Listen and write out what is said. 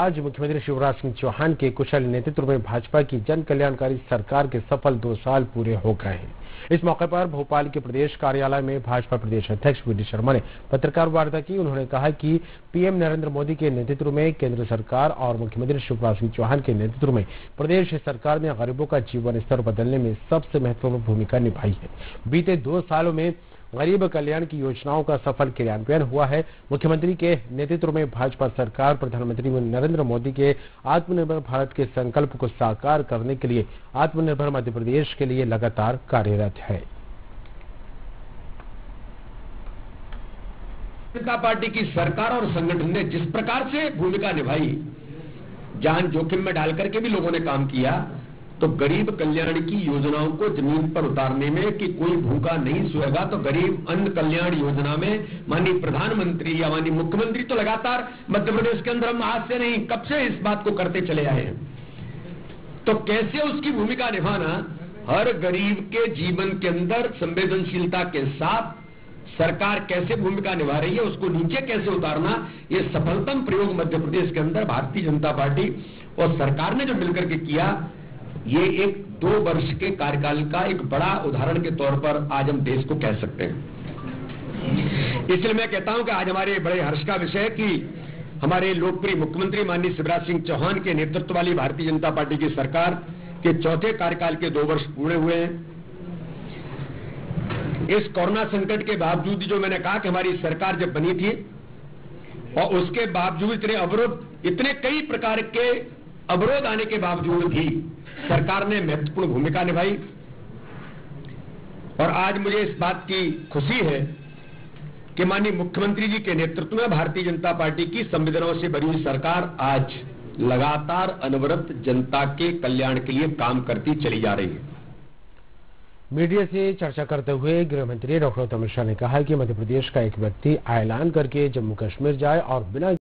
आज मुख्यमंत्री शिवराज सिंह चौहान के कुशल नेतृत्व में भाजपा की जन कल्याणकारी सरकार के सफल दो साल पूरे हो गए हैं। इस मौके पर भोपाल के प्रदेश कार्यालय में भाजपा प्रदेश अध्यक्ष वी शर्मा ने पत्रकार वार्ता की। उन्होंने कहा कि पीएम नरेंद्र मोदी के नेतृत्व में केंद्र सरकार और मुख्यमंत्री शिवराज सिंह चौहान के नेतृत्व में प्रदेश सरकार ने गरीबों का जीवन स्तर बदलने में सबसे महत्वपूर्ण भूमिका निभाई है। बीते दो सालों में गरीब कल्याण की योजनाओं का सफल क्रियान्वयन हुआ है। मुख्यमंत्री के नेतृत्व में भाजपा सरकार, प्रधानमंत्री नरेंद्र मोदी के आत्मनिर्भर भारत के संकल्प को साकार करने के लिए आत्मनिर्भर मध्य प्रदेश के लिए लगातार कार्यरत है। जनता पार्टी की सरकार और संगठन ने जिस प्रकार से भूमिका निभाई जान जोखिम में डालकर के भी लोगों ने काम किया तो गरीब कल्याण की योजनाओं को ज़मीन पर उतारने में कि कोई भूखा नहीं सोएगा तो गरीब अन्न कल्याण योजना में माननीय प्रधानमंत्री या माननीय मुख्यमंत्री तो लगातार मध्य प्रदेश के अंदर हम आज से नहीं, कब से इस बात को करते चले आए हैं? तो कैसे उसकी भूमिका निभाना? हर गरीब के जीवन के अंदर संवेदनशीलता के साथ सरकार कैसे भूमिका निभा रही है, उसको नीचे कैसे उतारना, ये सफलतम प्रयोग मध्य प्रदेश के अंदर भारतीय जनता पार्टी और सरकार ने जो मिलकर के किया ये एक दो वर्ष के कार्यकाल का एक बड़ा उदाहरण के तौर पर आज हम देश को कह सकते हैं। इसलिए मैं कहता हूँ कि आज हमारे बड़े हर्ष का विषय है कि हमारे लोकप्रिय मुख्यमंत्री माननीय शिवराज सिंह चौहान के नेतृत्व वाली भारतीय जनता पार्टी की सरकार के चौथे कार्यकाल के दो वर्ष पूरे हुए हैं। इस कोरोना संकट के बावजूद जो मैंने कहा कि हमारी सरकार जब बनी थी, और उसके बावजूद इतने अवरोध, इतने कई प्रकार के अवरोध आने के बावजूद भी सरकार ने महत्वपूर्ण भूमिका निभाई। और आज मुझे इस बात की खुशी है कि माननीय मुख्यमंत्री जी के नेतृत्व में भारतीय जनता पार्टी की संविधानों से बनी हुई सरकार आज लगातार अनवरत जनता के कल्याण के लिए काम करती चली जा रही है। मीडिया से चर्चा करते हुए गृह मंत्री डॉक्टर अमित शाह ने कहा कि मध्य प्रदेश का एक व्यक्ति ऐलान करके जम्मू कश्मीर जाए और बिना